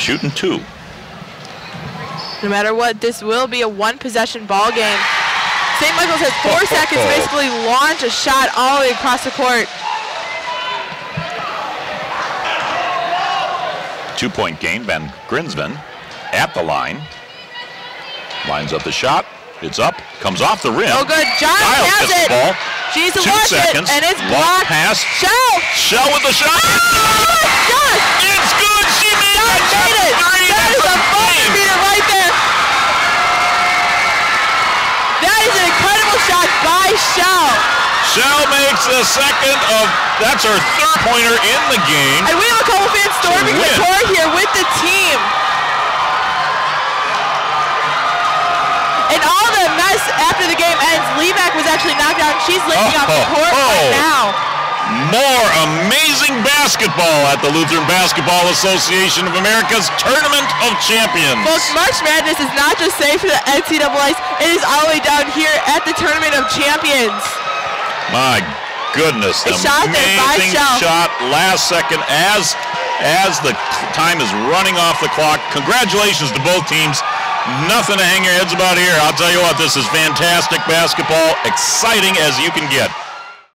shooting two. No matter what, this will be a one possession ball game. St. Michael's has four seconds to basically launch a shot all the way across the court. Two-point game, Van Grinsven at the line. Lines up the shot. It's up. Comes off the rim. Oh, good. Autumn Giles has it. the ball. She needs to Two seconds. it, and it's Long pass. Shell. Shell with the shot. Oh, Josh. It's good. She made John it. made it. Three. That is a That's a buzzer game. beater right there. That is an incredible shot by Shell. Shell makes the second of, that's her third pointer in the game. And we have a couple fans storming the court here with the team. And all the mess after the game ends, Levac was actually knocked out. She's linking off the Oh, court right oh. oh. now. More amazing basketball at the Lutheran Basketball Association of America's Tournament of Champions. Folks, March Madness is not just safe for the NCAA's, it is all the way down here at the Tournament of Champions. My goodness, A shot amazing shot last second as as the time is running off the clock. Congratulations to both teams. Nothing to hang your heads about here. I'll tell you what, this is fantastic basketball, exciting as you can get.